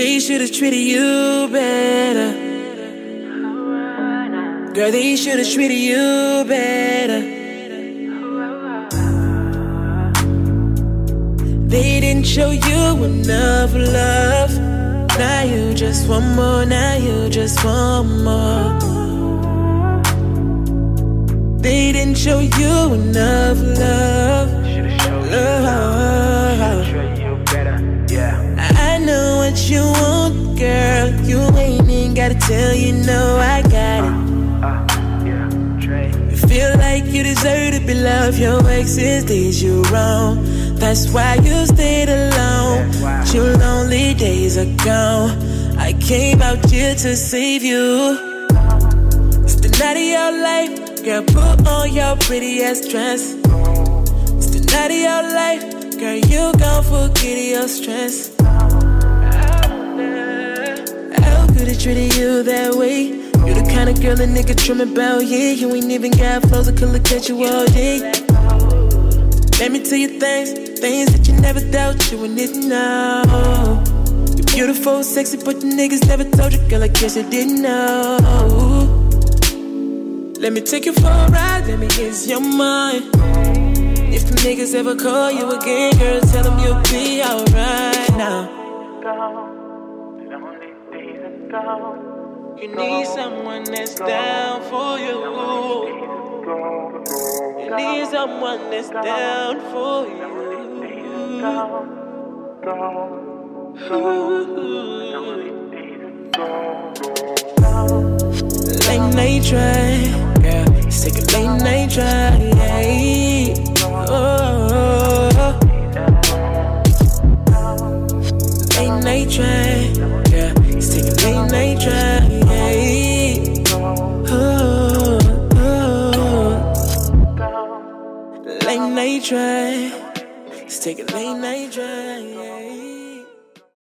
They should've treated you better. Girl, they should've treated you better. They didn't show you enough love. Now you just want more, now you just want more. They didn't show you enough love. Love. Gotta tell you, know I got it. You feel like you deserve to be loved. Your exes did you wrong. That's why you stayed alone. Your lonely days are gone. I came out here to save you. It's the night of your life. Girl, put on your pretty ass dress. It's the night of your life. Girl, you gon' forget your stress. Could it treated you that way? You the kind of girl a nigga dream about, yeah. You ain't even got flows that could look at you all day. Let me tell you things, things that you never doubt, you would need to know. You're beautiful, sexy, but the niggas never told you, girl. I guess you didn't know. Let me take you for a ride, let me ease your mind. If the niggas ever call you again, girl, tell them you'll be alright now. You need someone that's down for you. You need someone that's down for you. Late night drive, yeah. Let's take a late night drive, night drive, let's take a late night drive.